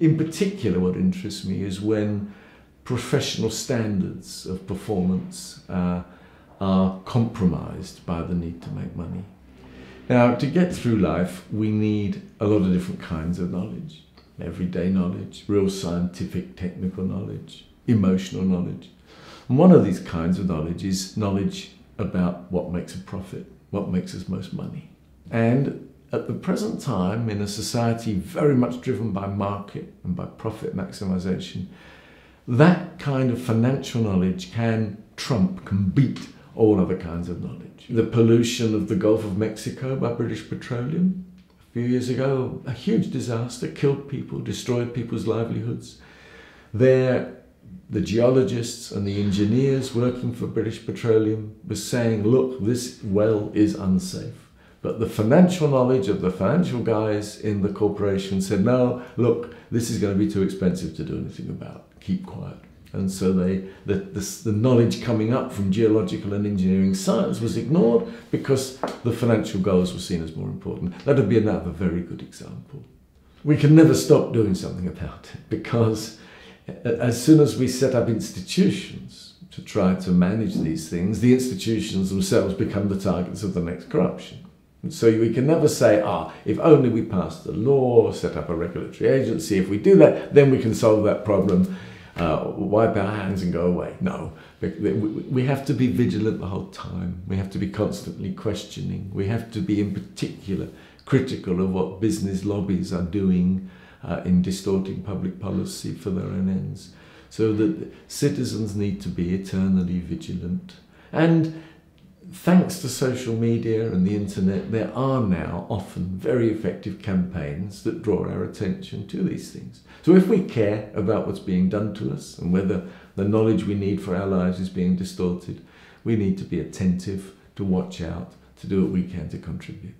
In particular, what interests me is when professional standards of performance uh, are compromised by the need to make money. Now, to get through life, we need a lot of different kinds of knowledge everyday knowledge, real scientific, technical knowledge, emotional knowledge. And one of these kinds of knowledge is knowledge about what makes a profit, what makes us most money. And at the present time, in a society very much driven by market and by profit maximization, that kind of financial knowledge can trump, can beat all other kinds of knowledge. The pollution of the Gulf of Mexico by British Petroleum a few years ago, a huge disaster, killed people, destroyed people's livelihoods. There, the geologists and the engineers working for British Petroleum were saying, look, this well is unsafe. But the financial knowledge of the financial guys in the corporation said, no, look, this is going to be too expensive to do anything about. Keep quiet. And so they, the, the, the knowledge coming up from geological and engineering science was ignored because the financial goals were seen as more important. That would be another very good example. We can never stop doing something about it because as soon as we set up institutions to try to manage these things, the institutions themselves become the targets of the next corruption. So we can never say, ah, if only we pass the law, set up a regulatory agency, if we do that, then we can solve that problem, uh, wipe our hands and go away. No, we have to be vigilant the whole time. We have to be constantly questioning. We have to be, in particular, critical of what business lobbies are doing uh, in distorting public policy for their own ends. So that citizens need to be eternally vigilant. And thanks to social media and the internet, there are now often very effective campaigns that draw our attention to these things. So if we care about what's being done to us and whether the knowledge we need for our lives is being distorted, we need to be attentive, to watch out, to do what we can to contribute.